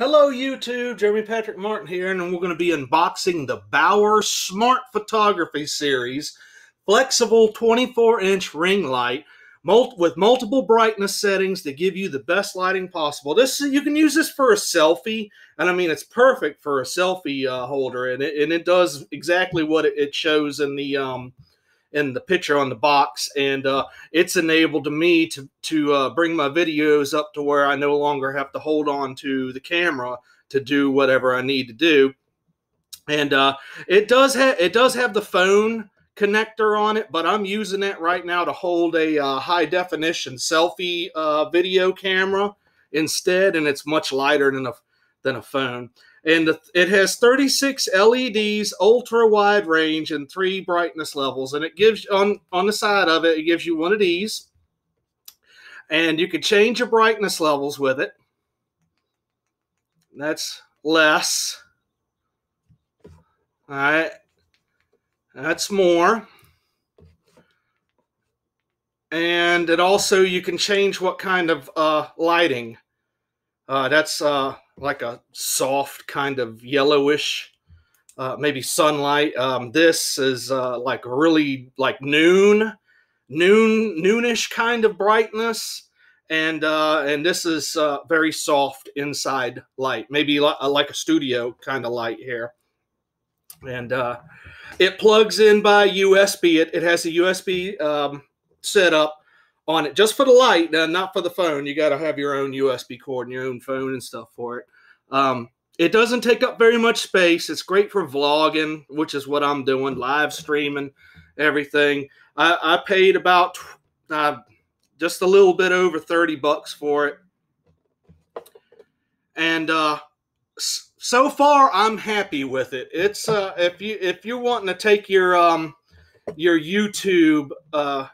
Hello, YouTube. Jeremy Patrick Martin here, and we're going to be unboxing the Bower Smart Photography Series flexible 24 inch ring light with multiple brightness settings to give you the best lighting possible. This You can use this for a selfie, and I mean, it's perfect for a selfie uh, holder, and it, and it does exactly what it, it shows in the. Um, in the picture on the box, and uh, it's enabled me to to uh, bring my videos up to where I no longer have to hold on to the camera to do whatever I need to do. And uh, it does have it does have the phone connector on it, but I'm using it right now to hold a uh, high definition selfie uh, video camera instead, and it's much lighter than a than a phone and it has 36 LEDs, ultra wide range, and three brightness levels. And it gives on on the side of it, it gives you one of these, and you can change your brightness levels with it. That's less. All right, that's more. And it also you can change what kind of uh, lighting. Uh, that's uh, like a soft kind of yellowish, uh, maybe sunlight. Um, this is uh, like really like noon, noon, noonish kind of brightness, and uh, and this is uh, very soft inside light, maybe uh, like a studio kind of light here, and uh, it plugs in by USB. It, it has a USB um, setup on it just for the light, uh, not for the phone. You got to have your own USB cord and your own phone and stuff for it. Um, it doesn't take up very much space. It's great for vlogging, which is what I'm doing, live streaming, everything. I, I paid about uh, just a little bit over 30 bucks for it. And uh, so far, I'm happy with it. It's uh, if you if you're wanting to take your um, your YouTube uh,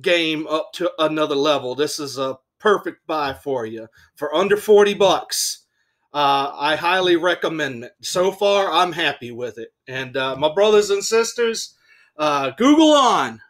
game up to another level, this is a perfect buy for you for under 40 bucks. Uh, I highly recommend it. So far, I'm happy with it. And uh, my brothers and sisters, uh, Google on.